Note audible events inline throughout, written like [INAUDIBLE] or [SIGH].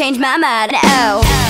change my mind. Oh.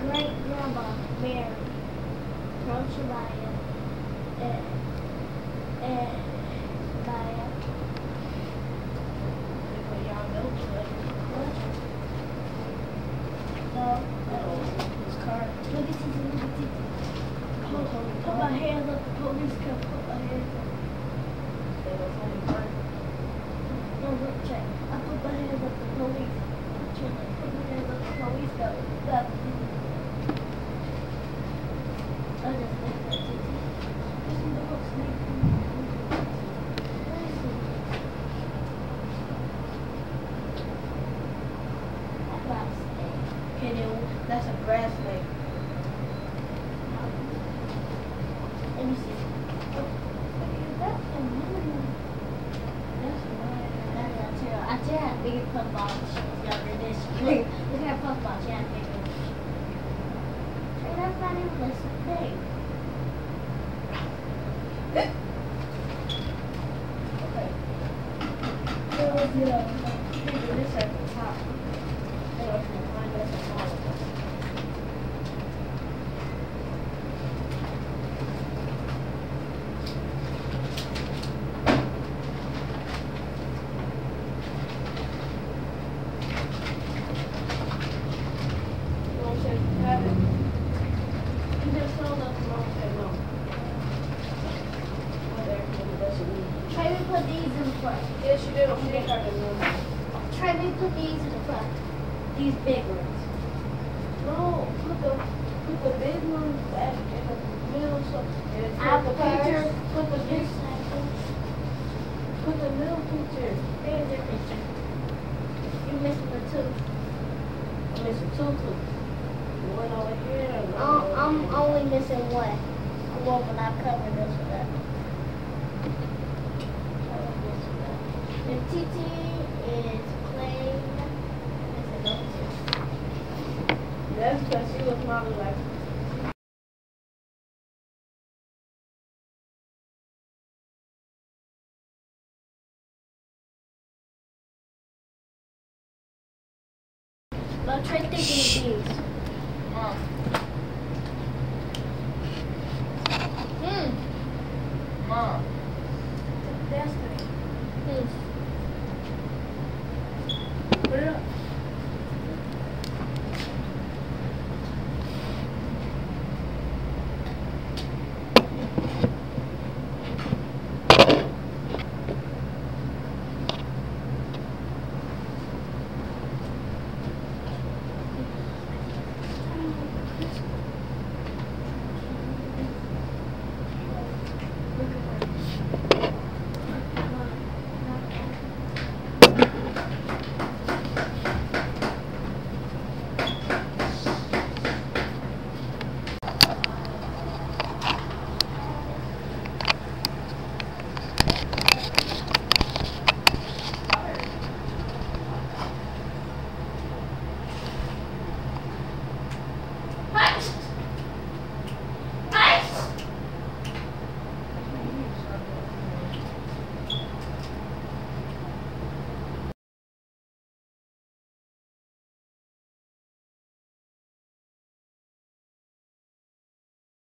great grandma Mary from Shemaiah and, and Maya. No, no, his car. Look. Put my hands up, the police come. Grass lake. Let me see. Oh, mm-hmm. that's a moon. That's a That's not true. I had bigger puffball she was younger than she Look, look at her puffball. She had bigger. Hey, that's not even this big. [LAUGHS] Okay. So, you know, we do this at the top. Then I can find us a bottom. You want to have it? You just told us the mom said no. Well, there, maybe that's what we- Try to put these in front. Yes, you did. She didn't have the. Try to put these in front. These big ones. No, put the put the big ones at in the middle. So put the picture. Put the big. Put the middle picture. There's your picture. You're missing the two. And it's a tutu. One over here. and one oh, over I'm here. only missing one. One when I cover this with that. The TT is plain. Missing those. That's because she was modeled like. But try thinking of these. Mom.